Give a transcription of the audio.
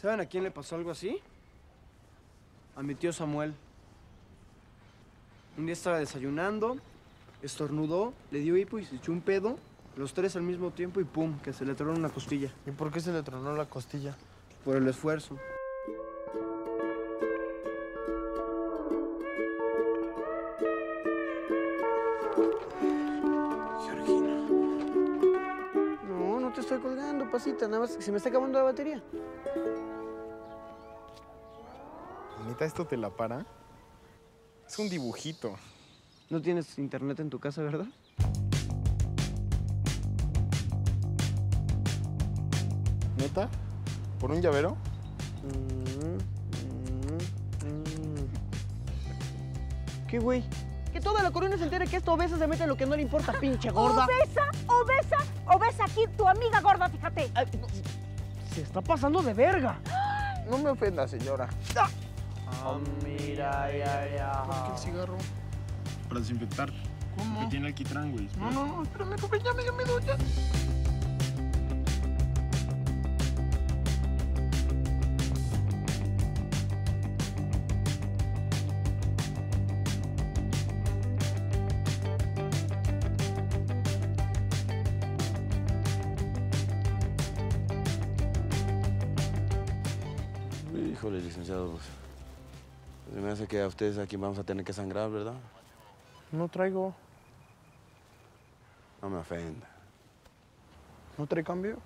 ¿Saben a quién le pasó algo así? A mi tío Samuel. Un día estaba desayunando, estornudó, le dio hipo y se echó un pedo. Los tres al mismo tiempo y pum, que se le tronó una costilla. ¿Y por qué se le tronó la costilla? Por el esfuerzo. Estoy colgando, pasita. Nada más que se me está acabando la batería. ¿Neta esto te la para? Es un dibujito. No tienes internet en tu casa, ¿verdad? ¿Neta? ¿Por un llavero? Mm, mm, mm. ¿Qué, güey? Que toda la corona se entere que esta obesa se mete en lo que no le importa, pinche gorda. Obesa, obesa, obesa aquí tu amiga gorda, fíjate. Ay, no, Se está pasando de verga. No me ofenda, señora. Ah, mira, ya, ya. ¿Por qué el cigarro? Para desinfectar. ¿Cómo? Porque tiene alquitrán, güey. No, no, no, espérame, acompáñame, ya me doy ya. Híjole, licenciado, pues, me hace que a ustedes aquí vamos a tener que sangrar, ¿verdad? No traigo. No me ofenda. ¿No trae cambio?